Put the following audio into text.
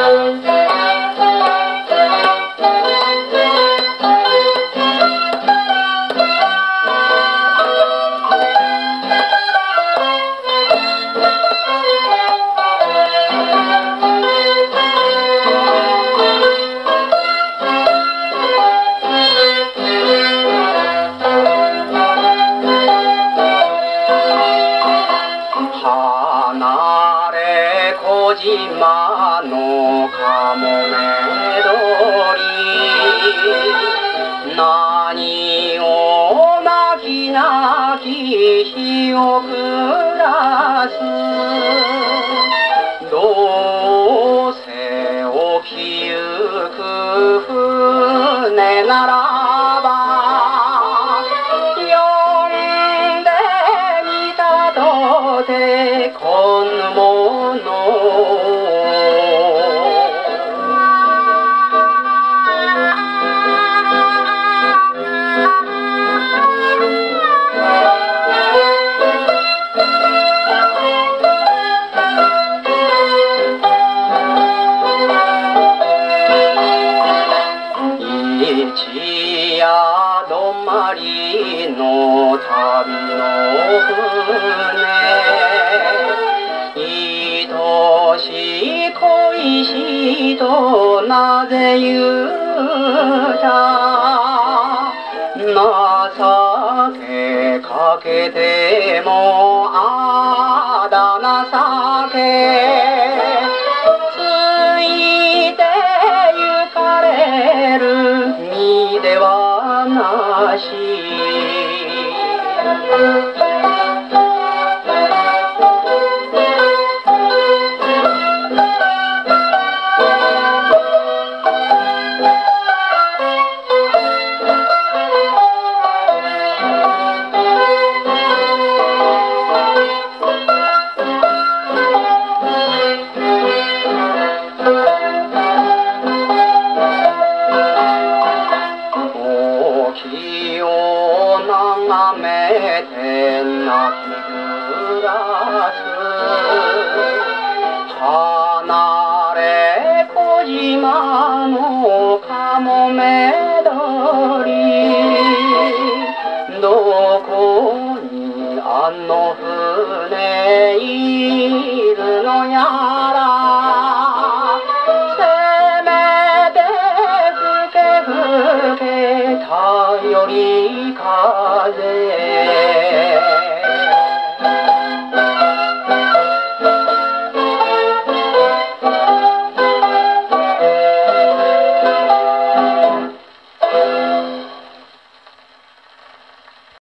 離のかもめ鳥何を泣き泣き日を暮らす。どうせ起きゆく船ならば呼んでみたとてこんもの旅の船愛しい恋しとなぜ言うた？情けかけてもあだ情け。ついてゆかれる身ではなし。Música なめて泣き暮らす離れ小島のかもめ鳥どこにあの船いより風